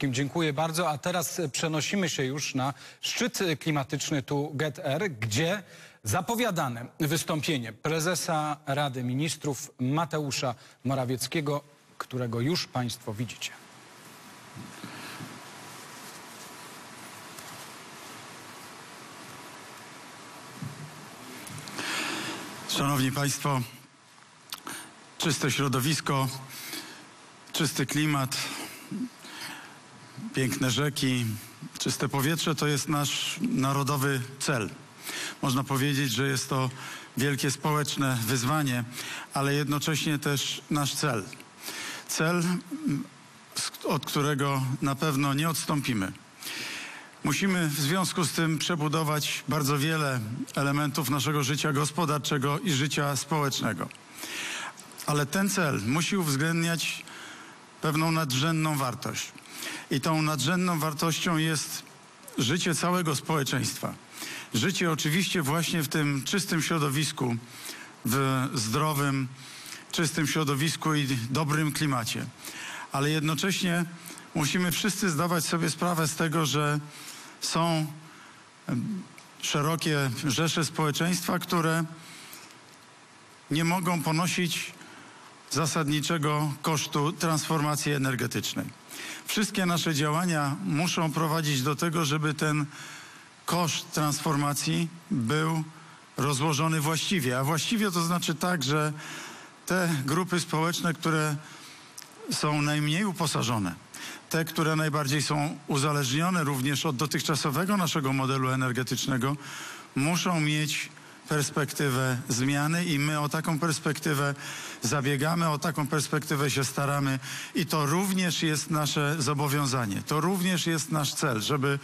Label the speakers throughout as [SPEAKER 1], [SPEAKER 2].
[SPEAKER 1] wszystkim dziękuję bardzo. A teraz przenosimy się już na szczyt klimatyczny tu Get Air, gdzie zapowiadane wystąpienie prezesa Rady Ministrów Mateusza Morawieckiego, którego już Państwo widzicie.
[SPEAKER 2] Szanowni Państwo, czyste środowisko, czysty klimat, piękne rzeki, czyste powietrze to jest nasz narodowy cel. Można powiedzieć, że jest to wielkie społeczne wyzwanie, ale jednocześnie też nasz cel. Cel, od którego na pewno nie odstąpimy. Musimy w związku z tym przebudować bardzo wiele elementów naszego życia gospodarczego i życia społecznego. Ale ten cel musi uwzględniać pewną nadrzędną wartość. I tą nadrzędną wartością jest życie całego społeczeństwa. Życie oczywiście właśnie w tym czystym środowisku, w zdrowym, czystym środowisku i dobrym klimacie. Ale jednocześnie musimy wszyscy zdawać sobie sprawę z tego, że są szerokie rzesze społeczeństwa, które nie mogą ponosić zasadniczego kosztu transformacji energetycznej. Wszystkie nasze działania muszą prowadzić do tego, żeby ten koszt transformacji był rozłożony właściwie. A właściwie to znaczy tak, że te grupy społeczne, które są najmniej uposażone, te, które najbardziej są uzależnione również od dotychczasowego naszego modelu energetycznego, muszą mieć perspektywę zmiany i my o taką perspektywę zabiegamy, o taką perspektywę się staramy i to również jest nasze zobowiązanie, to również jest nasz cel, żeby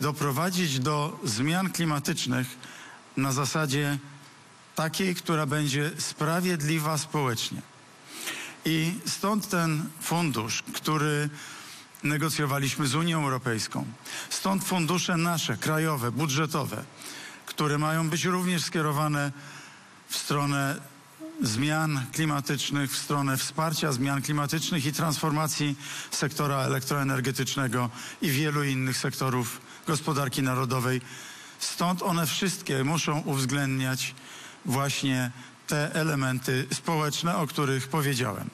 [SPEAKER 2] doprowadzić do zmian klimatycznych na zasadzie takiej, która będzie sprawiedliwa społecznie. I stąd ten fundusz, który negocjowaliśmy z Unią Europejską. Stąd fundusze nasze, krajowe, budżetowe, które mają być również skierowane w stronę zmian klimatycznych, w stronę wsparcia zmian klimatycznych i transformacji sektora elektroenergetycznego i wielu innych sektorów gospodarki narodowej. Stąd one wszystkie muszą uwzględniać właśnie te elementy społeczne, o których powiedziałem.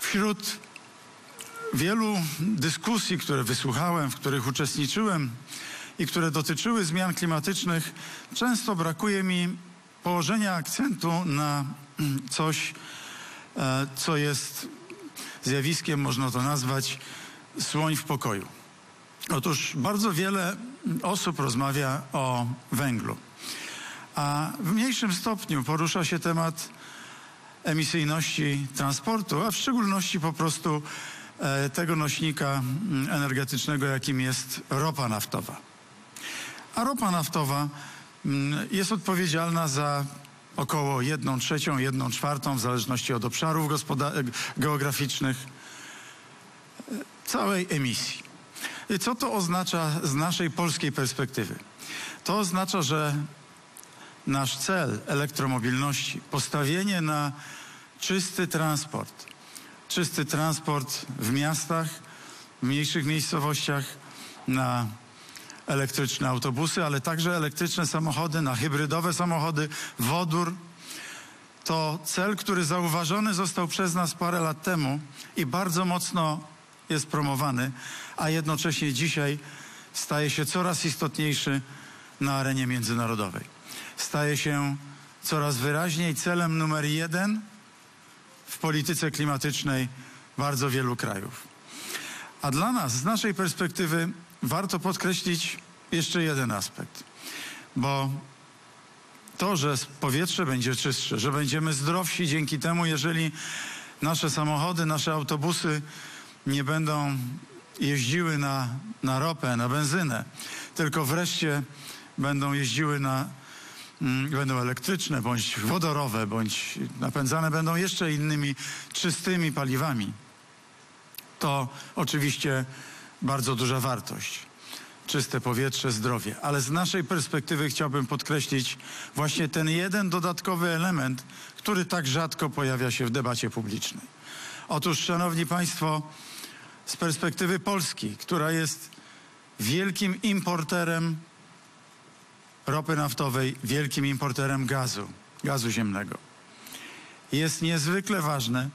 [SPEAKER 2] Wśród wielu dyskusji, które wysłuchałem, w których uczestniczyłem i które dotyczyły zmian klimatycznych, często brakuje mi położenia akcentu na mm, coś, e, co jest zjawiskiem, można to nazwać, słoń w pokoju. Otóż bardzo wiele osób rozmawia o węglu, a w mniejszym stopniu porusza się temat emisyjności transportu, a w szczególności po prostu e, tego nośnika mm, energetycznego, jakim jest ropa naftowa. A ropa naftowa mm, jest odpowiedzialna za około 1 trzecią, 1 czwartą, w zależności od obszarów e, geograficznych, e, całej emisji. I co to oznacza z naszej polskiej perspektywy? To oznacza, że nasz cel elektromobilności, postawienie na czysty transport, czysty transport w miastach, w mniejszych miejscowościach, na elektryczne autobusy, ale także elektryczne samochody, na hybrydowe samochody, wodór. To cel, który zauważony został przez nas parę lat temu i bardzo mocno jest promowany, a jednocześnie dzisiaj staje się coraz istotniejszy na arenie międzynarodowej. Staje się coraz wyraźniej celem numer jeden w polityce klimatycznej bardzo wielu krajów. A dla nas, z naszej perspektywy, warto podkreślić jeszcze jeden aspekt, bo to, że powietrze będzie czystsze, że będziemy zdrowsi dzięki temu, jeżeli nasze samochody, nasze autobusy nie będą jeździły na, na ropę, na benzynę, tylko wreszcie będą jeździły na, mm, będą elektryczne, bądź wodorowe, bądź napędzane będą jeszcze innymi czystymi paliwami. To oczywiście bardzo duża wartość. Czyste powietrze, zdrowie. Ale z naszej perspektywy chciałbym podkreślić właśnie ten jeden dodatkowy element, który tak rzadko pojawia się w debacie publicznej. Otóż, Szanowni Państwo, z perspektywy Polski, która jest wielkim importerem ropy naftowej, wielkim importerem gazu, gazu ziemnego. Jest niezwykle ważne,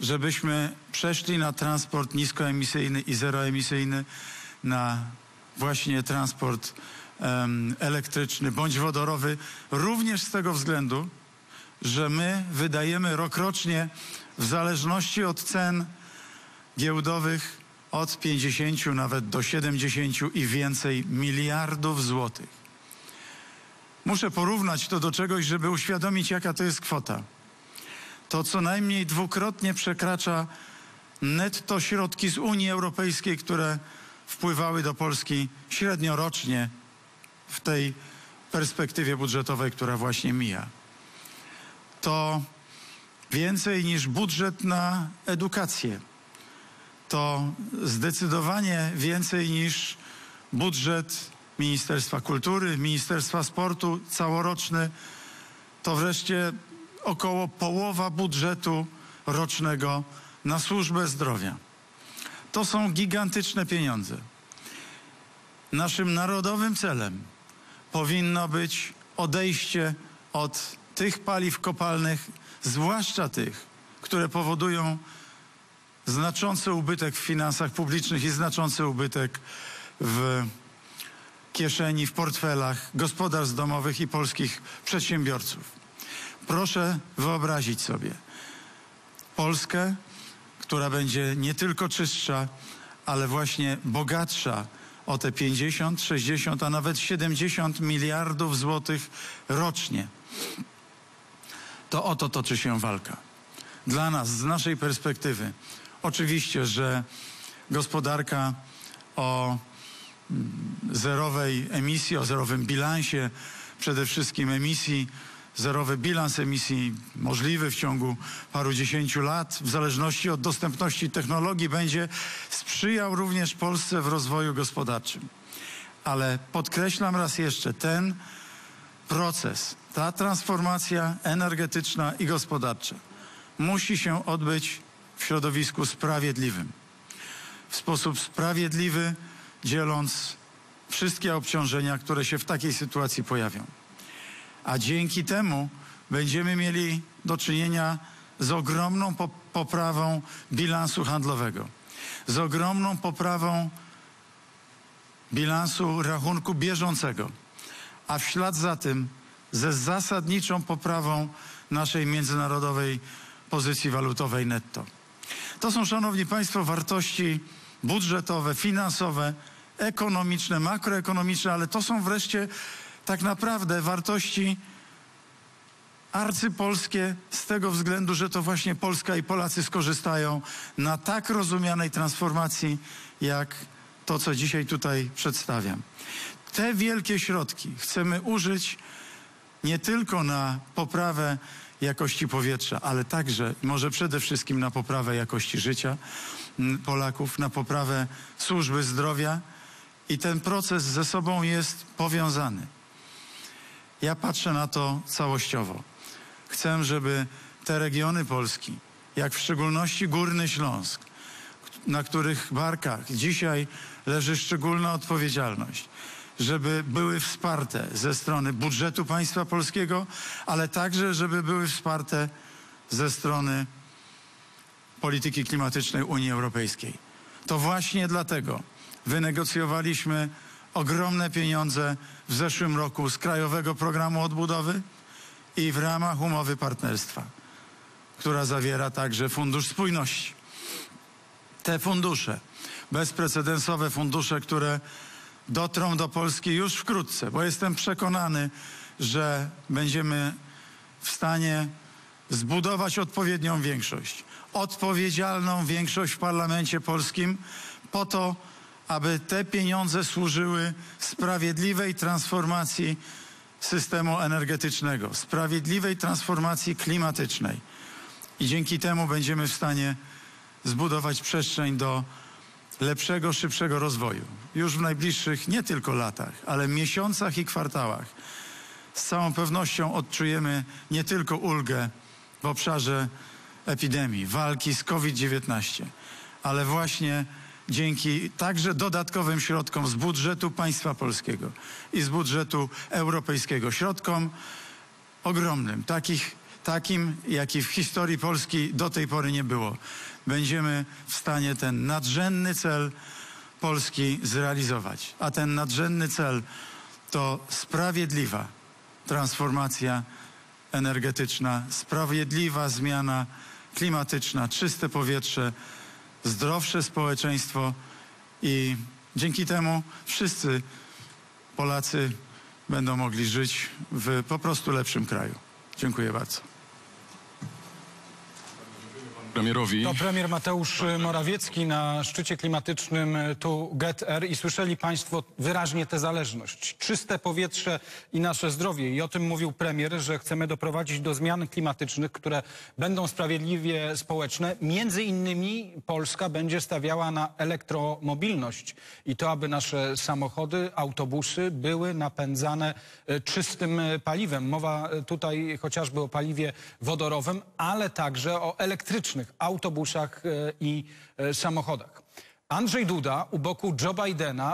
[SPEAKER 2] żebyśmy przeszli na transport niskoemisyjny i zeroemisyjny, na właśnie transport em, elektryczny bądź wodorowy, również z tego względu, że my wydajemy rokrocznie w zależności od cen giełdowych od 50 nawet do 70 i więcej miliardów złotych. Muszę porównać to do czegoś, żeby uświadomić, jaka to jest kwota. To co najmniej dwukrotnie przekracza netto środki z Unii Europejskiej, które wpływały do Polski średnio rocznie w tej perspektywie budżetowej, która właśnie mija. To więcej niż budżet na edukację. To zdecydowanie więcej niż budżet Ministerstwa Kultury, Ministerstwa Sportu całoroczny. To wreszcie około połowa budżetu rocznego na służbę zdrowia. To są gigantyczne pieniądze. Naszym narodowym celem powinno być odejście od tych paliw kopalnych, zwłaszcza tych, które powodują znaczący ubytek w finansach publicznych i znaczący ubytek w kieszeni, w portfelach gospodarstw domowych i polskich przedsiębiorców. Proszę wyobrazić sobie Polskę, która będzie nie tylko czystsza, ale właśnie bogatsza o te 50, 60, a nawet 70 miliardów złotych rocznie. To o to toczy się walka. Dla nas, z naszej perspektywy, oczywiście, że gospodarka o mm, zerowej emisji, o zerowym bilansie, przede wszystkim emisji, zerowy bilans emisji możliwy w ciągu paru dziesięciu lat, w zależności od dostępności technologii, będzie sprzyjał również Polsce w rozwoju gospodarczym. Ale podkreślam raz jeszcze, ten proces, ta transformacja energetyczna i gospodarcza musi się odbyć w środowisku sprawiedliwym. W sposób sprawiedliwy, dzieląc wszystkie obciążenia, które się w takiej sytuacji pojawią. A dzięki temu będziemy mieli do czynienia z ogromną po poprawą bilansu handlowego, z ogromną poprawą bilansu rachunku bieżącego, a w ślad za tym ze zasadniczą poprawą naszej międzynarodowej pozycji walutowej netto. To są, Szanowni Państwo, wartości budżetowe, finansowe, ekonomiczne, makroekonomiczne, ale to są wreszcie tak naprawdę wartości arcypolskie z tego względu, że to właśnie Polska i Polacy skorzystają na tak rozumianej transformacji, jak to, co dzisiaj tutaj przedstawiam. Te wielkie środki chcemy użyć nie tylko na poprawę jakości powietrza, ale także, może przede wszystkim na poprawę jakości życia mm, Polaków, na poprawę służby zdrowia i ten proces ze sobą jest powiązany. Ja patrzę na to całościowo. Chcę, żeby te regiony Polski, jak w szczególności Górny Śląsk, na których barkach dzisiaj leży szczególna odpowiedzialność, żeby były wsparte ze strony budżetu państwa polskiego, ale także, żeby były wsparte ze strony polityki klimatycznej Unii Europejskiej. To właśnie dlatego wynegocjowaliśmy ogromne pieniądze w zeszłym roku z Krajowego Programu Odbudowy i w ramach umowy partnerstwa, która zawiera także Fundusz Spójności. Te fundusze, bezprecedensowe fundusze, które dotrą do Polski już wkrótce, bo jestem przekonany, że będziemy w stanie zbudować odpowiednią większość, odpowiedzialną większość w parlamencie polskim po to, aby te pieniądze służyły sprawiedliwej transformacji systemu energetycznego, sprawiedliwej transformacji klimatycznej. I dzięki temu będziemy w stanie zbudować przestrzeń do lepszego, szybszego rozwoju. Już w najbliższych nie tylko latach, ale miesiącach i kwartałach. Z całą pewnością odczujemy nie tylko ulgę w obszarze epidemii, walki z COVID-19, ale właśnie dzięki także dodatkowym środkom z budżetu państwa polskiego i z budżetu europejskiego. Środkom ogromnym, takich, takim, jaki w historii Polski do tej pory nie było. Będziemy w stanie ten nadrzędny cel Polski zrealizować. A ten nadrzędny cel to sprawiedliwa transformacja energetyczna, sprawiedliwa zmiana klimatyczna, czyste powietrze, zdrowsze społeczeństwo i dzięki temu wszyscy Polacy będą mogli żyć w po prostu lepszym kraju. Dziękuję bardzo.
[SPEAKER 3] Premierowi.
[SPEAKER 1] To premier Mateusz Morawiecki na szczycie klimatycznym tu GetR i słyszeli Państwo wyraźnie tę zależność. Czyste powietrze i nasze zdrowie. I o tym mówił premier, że chcemy doprowadzić do zmian klimatycznych, które będą sprawiedliwie społeczne. Między innymi Polska będzie stawiała na elektromobilność i to, aby nasze samochody, autobusy były napędzane e, czystym paliwem. Mowa tutaj chociażby o paliwie wodorowym, ale także o elektrycznych autobusach e, i e, samochodach. Andrzej Duda u boku Joe Bidena